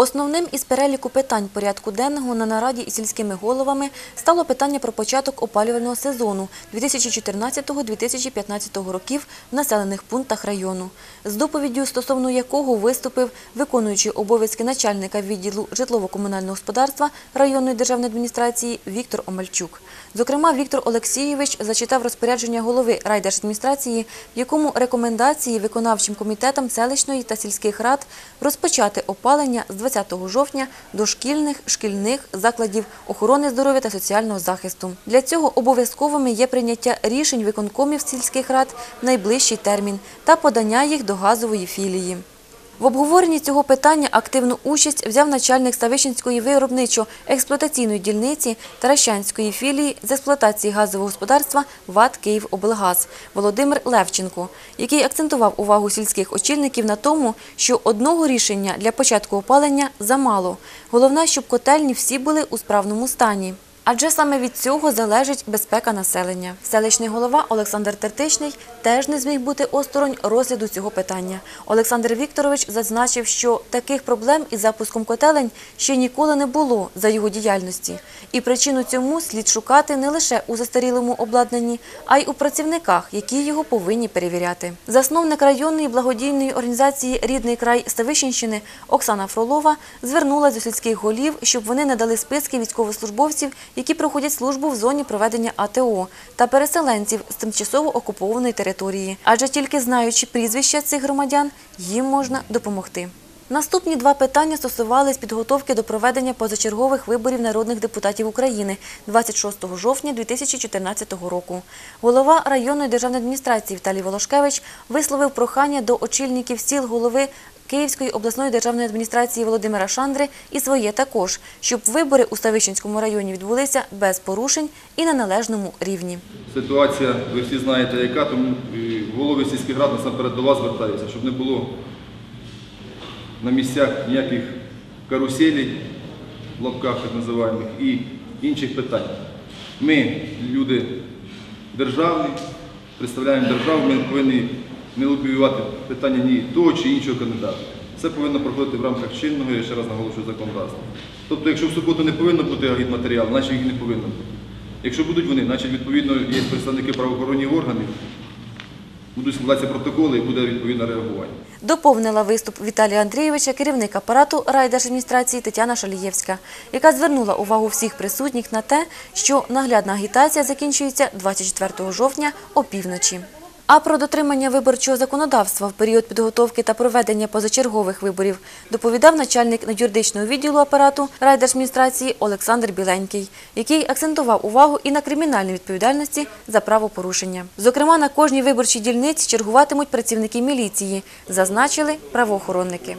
Основним із переліку питань порядку денного на нараді із сільськими головами стало питання про початок опалювального сезону 2014-2015 років в населених пунктах району, з доповіддю стосовно якого виступив виконуючий обов'язки начальника відділу житлово-комунального господарства районної державної адміністрації Віктор Омельчук. Зокрема, Віктор Олексійович зачитав розпорядження голови райдержадміністрації, в якому рекомендації виконавчим комітетам селищної та сільських рад розпочати опалення з 20 жовтня дошкільних, шкільних закладів охорони здоров'я та соціального захисту. Для цього обов'язковими є прийняття рішень виконкомів сільських рад в найближчий термін та подання їх до газової філії. В обговоренні цього питання активну участь взяв начальник Ставищенської виробничо-експлуатаційної дільниці Таращанської філії з експлуатації газового господарства ВАТ «Київоблгаз» Володимир Левченко, який акцентував увагу сільських очільників на тому, що одного рішення для початку опалення замало. Головне, щоб котельні всі були у справному стані. Адже саме від цього залежить безпека населення. Селищний голова Олександр Тертичний теж не зміг бути осторонь розгляду цього питання. Олександр Вікторович зазначив, що таких проблем із запуском котелень ще ніколи не було за його діяльності. І причину цьому слід шукати не лише у застарілому обладнанні, а й у працівниках, які його повинні перевіряти. Засновник районної благодійної організації Рідний край Ставищенщини Оксана Фролова звернулася до сільських голів, щоб вони надали списки військовослужбовців, які проходять службу в зоні проведення АТО та переселенців з тимчасово окупованої території. Адже тільки знаючи прізвища цих громадян, їм можна допомогти. Наступні два питання стосувались підготовки до проведення позачергових виборів народних депутатів України 26 жовтня 2014 року. Голова районної державної адміністрації Віталій Волошкевич висловив прохання до очільників сіл голови Київської обласної державної адміністрації Володимира Шандри і своє також, щоб вибори у Ставищенському районі відбулися без порушень і на належному рівні. Ситуація, ви всі знаєте, яка, тому голови сільських рад насамперед до вас звертаються, щоб не було на місцях ніяких каруселей, в лапках так називаємо, і інших питань. Ми, люди державні, представляємо державу, ми повинні не лобіювати питання ні того чи іншого кандидата. Це повинно проходити в рамках чинного, я ще раз наголошую, законодавства. Тобто, якщо в суботу не повинно бути агітматеріал, значить їх не повинно бути. Якщо будуть вони, значить відповідно є представники правоохоронних органів, будуть складатися протоколи і буде відповідне реагування. Доповнила виступ Віталія Андрійовича керівник апарату райдержадміністрації Тетяна Шалієвська, яка звернула увагу всіх присутніх на те, що наглядна агітація закінчується 24 жовтня опівночі. А про дотримання виборчого законодавства в період підготовки та проведення позачергових виборів доповідав начальник юридичного відділу апарату райдержадміністрації Олександр Біленький, який акцентував увагу і на кримінальній відповідальності за правопорушення. Зокрема, на кожній виборчій дільниці чергуватимуть працівники міліції, зазначили правоохоронники.